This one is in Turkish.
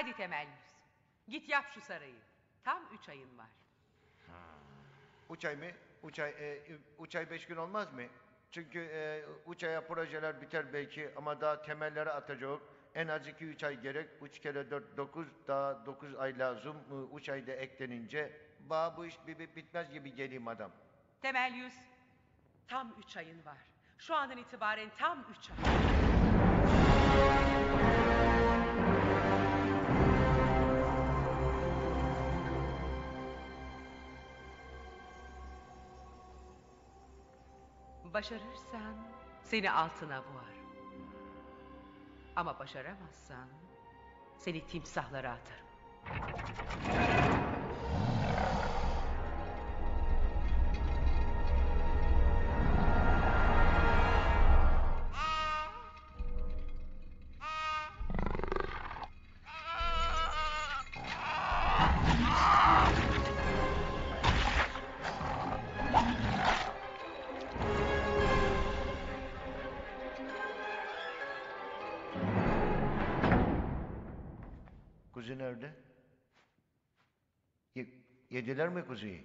Hadi Temelyüz. Git yap şu sarayı. Tam üç ayın var. Üç ay mı? Üç ay, e, üç ay beş gün olmaz mı? Çünkü e, üç aya projeler biter belki ama daha temelleri atacak. En az iki üç ay gerek. Üç kere dört dokuz daha dokuz ay lazım. E, Üç ayda eklenince ba bu iş bi- bi- bitmez gibi geleyim adam. Temelyüz. Tam üç ayın var. Şu andan itibaren tam üç ay. Başarırsan seni altına boğarım. Ama başaramazsan seni timsahlara atarım. Kuzu nerede? Ye- yediler mi kuzuyu?